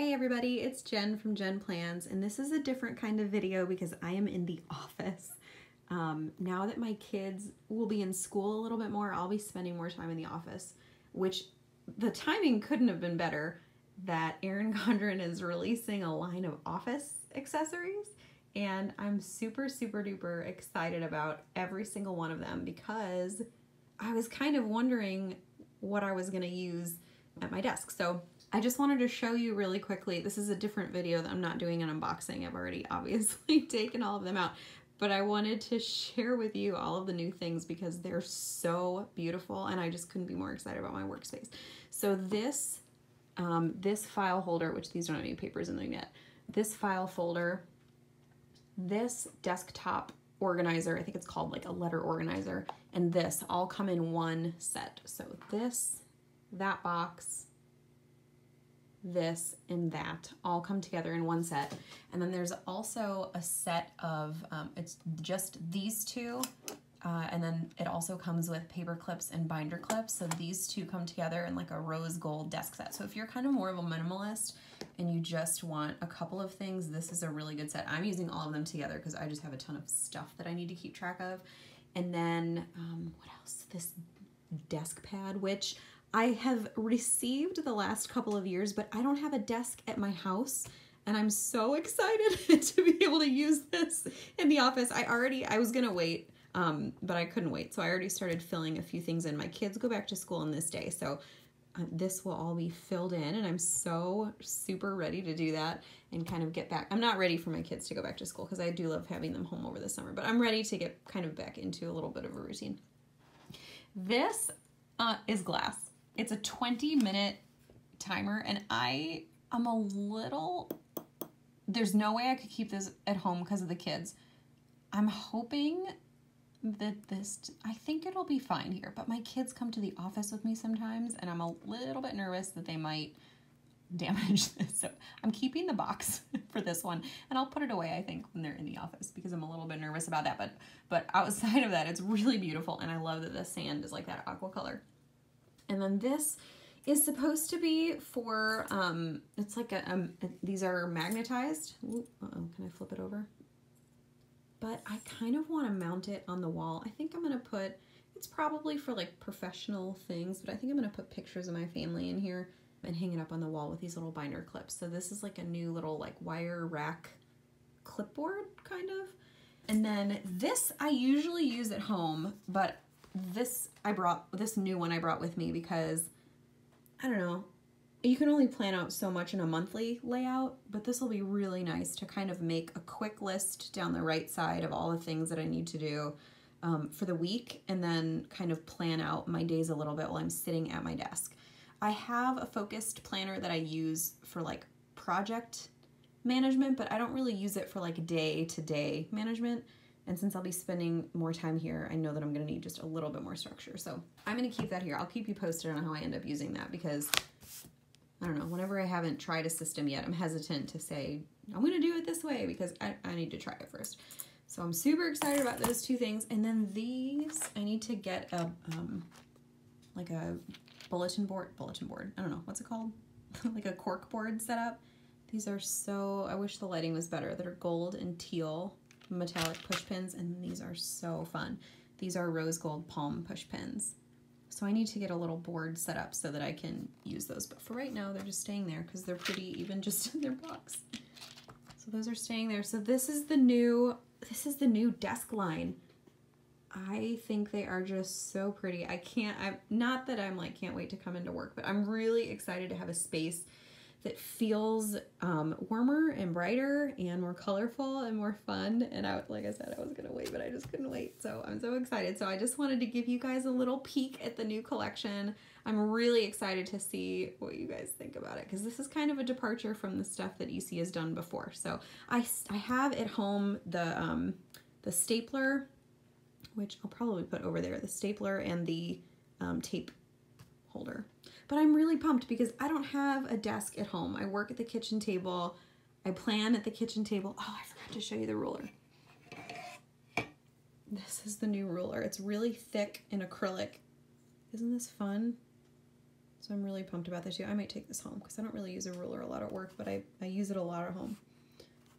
Hey everybody, it's Jen from Jen Plans, and this is a different kind of video because I am in the office. Um, now that my kids will be in school a little bit more, I'll be spending more time in the office, which the timing couldn't have been better that Erin Condren is releasing a line of office accessories, and I'm super, super duper excited about every single one of them because I was kind of wondering what I was going to use at my desk. So I just wanted to show you really quickly. This is a different video that I'm not doing an unboxing. I've already obviously taken all of them out, but I wanted to share with you all of the new things because they're so beautiful and I just couldn't be more excited about my workspace. So this, um, this file holder, which these don't have any papers in them yet, this file folder, this desktop organizer, I think it's called like a letter organizer, and this all come in one set. So this, that box, this and that all come together in one set. And then there's also a set of, um, it's just these two, uh, and then it also comes with paper clips and binder clips. So these two come together in like a rose gold desk set. So if you're kind of more of a minimalist and you just want a couple of things, this is a really good set. I'm using all of them together because I just have a ton of stuff that I need to keep track of. And then, um, what else? This desk pad, which I have received the last couple of years, but I don't have a desk at my house and I'm so excited to be able to use this in the office. I already, I was gonna wait, um, but I couldn't wait. So I already started filling a few things in. My kids go back to school on this day, so uh, this will all be filled in and I'm so super ready to do that and kind of get back. I'm not ready for my kids to go back to school because I do love having them home over the summer, but I'm ready to get kind of back into a little bit of a routine. This uh, is glass. It's a 20 minute timer and I am a little, there's no way I could keep this at home because of the kids. I'm hoping that this, I think it'll be fine here, but my kids come to the office with me sometimes and I'm a little bit nervous that they might damage this. So I'm keeping the box for this one and I'll put it away I think when they're in the office because I'm a little bit nervous about that. But but outside of that, it's really beautiful and I love that the sand is like that aqua color. And then this is supposed to be for, um, it's like a, um, these are magnetized. Ooh, uh oh can I flip it over? But I kind of want to mount it on the wall. I think I'm going to put, it's probably for like professional things, but I think I'm going to put pictures of my family in here and hang it up on the wall with these little binder clips. So this is like a new little like wire rack clipboard kind of. And then this I usually use at home, but this I brought, this new one I brought with me because, I don't know, you can only plan out so much in a monthly layout, but this will be really nice to kind of make a quick list down the right side of all the things that I need to do um, for the week and then kind of plan out my days a little bit while I'm sitting at my desk. I have a focused planner that I use for like project management, but I don't really use it for like day to day management. And since I'll be spending more time here, I know that I'm gonna need just a little bit more structure. So I'm gonna keep that here. I'll keep you posted on how I end up using that because I don't know, whenever I haven't tried a system yet, I'm hesitant to say, I'm gonna do it this way because I, I need to try it first. So I'm super excited about those two things. And then these, I need to get a, um, like a bulletin board, bulletin board, I don't know, what's it called? like a cork board set up. These are so, I wish the lighting was better, They're gold and teal metallic push pins and these are so fun. These are rose gold palm push pins. So I need to get a little board set up so that I can use those. But for right now, they're just staying there because they're pretty even just in their box. So those are staying there. So this is the new, this is the new desk line. I think they are just so pretty. I can't, I'm not that I'm like, can't wait to come into work, but I'm really excited to have a space that feels um, warmer and brighter and more colorful and more fun. And I, like I said, I was gonna wait, but I just couldn't wait. So I'm so excited. So I just wanted to give you guys a little peek at the new collection. I'm really excited to see what you guys think about it because this is kind of a departure from the stuff that EC has done before. So I, I have at home the, um, the stapler, which I'll probably put over there, the stapler and the um, tape holder. But I'm really pumped because I don't have a desk at home. I work at the kitchen table. I plan at the kitchen table. Oh, I forgot to show you the ruler. This is the new ruler. It's really thick and acrylic. Isn't this fun? So I'm really pumped about this too. I might take this home because I don't really use a ruler a lot at work, but I, I use it a lot at home.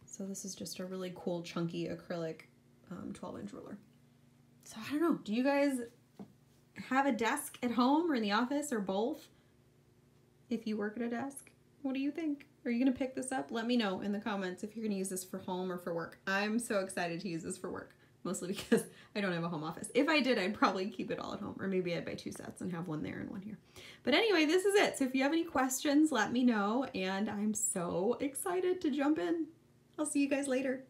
So this is just a really cool chunky acrylic um, 12 inch ruler. So I don't know, do you guys have a desk at home or in the office or both? If you work at a desk, what do you think? Are you gonna pick this up? Let me know in the comments if you're gonna use this for home or for work. I'm so excited to use this for work, mostly because I don't have a home office. If I did, I'd probably keep it all at home, or maybe I'd buy two sets and have one there and one here. But anyway, this is it. So if you have any questions, let me know, and I'm so excited to jump in. I'll see you guys later.